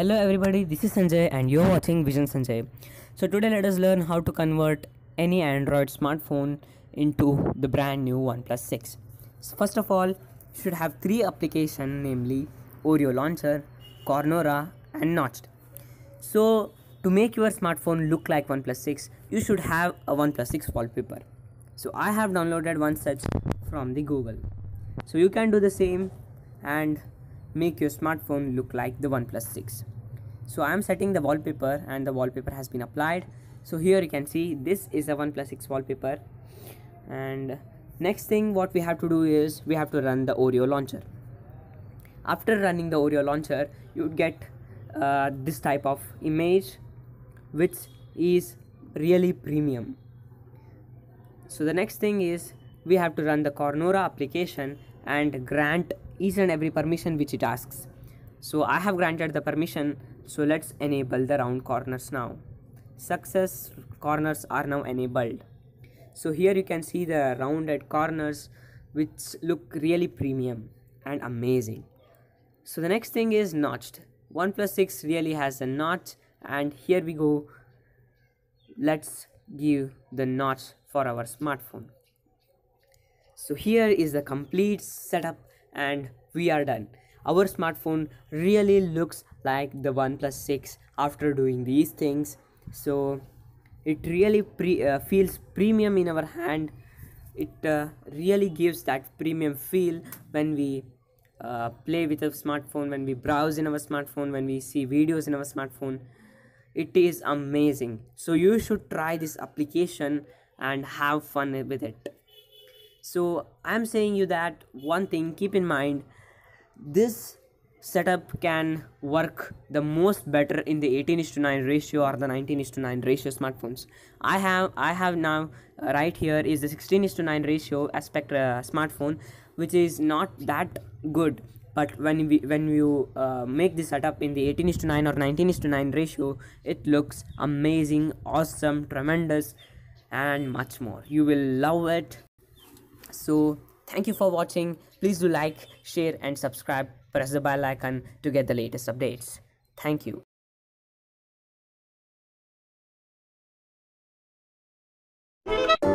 Hello everybody, this is Sanjay and you're watching Vision Sanjay. So today let us learn how to convert any Android smartphone into the brand new OnePlus 6. So first of all, you should have three applications namely Oreo Launcher, Cornora and Notch'ed. So to make your smartphone look like OnePlus 6, you should have a OnePlus 6 wallpaper. So I have downloaded one such from the Google. So you can do the same and make your smartphone look like the OnePlus 6 so I am setting the wallpaper and the wallpaper has been applied. So here you can see this is a OnePlus 6 wallpaper. And next thing what we have to do is we have to run the Oreo launcher. After running the Oreo launcher you get uh, this type of image which is really premium. So the next thing is we have to run the Cornora application and grant each and every permission which it asks. So I have granted the permission. So let's enable the round corners now. Success corners are now enabled. So here you can see the rounded corners which look really premium and amazing. So the next thing is Notch'ed. OnePlus 6 really has a notch and here we go. Let's give the notch for our smartphone. So here is the complete setup and we are done. Our smartphone really looks like the OnePlus 6 after doing these things. So it really pre- uh, feels premium in our hand. It uh, really gives that premium feel when we uh, play with a smartphone, when we browse in our smartphone, when we see videos in our smartphone. It is amazing. So you should try this application and have fun with it so i'm saying you that one thing keep in mind this setup can work the most better in the 18 is to 9 ratio or the 19 is to 9 ratio smartphones. I have i have now uh, right here is the 16 is to 9 ratio aspect uh, smartphone which is not that good. But when we when you uh, make the setup in the 18 is to 9 or 19 is to 9 ratio it looks amazing awesome tremendous and much more. You will love it so thank you for watching. Please do like share and subscribe. Press the bell icon to get the latest updates. Thank you. you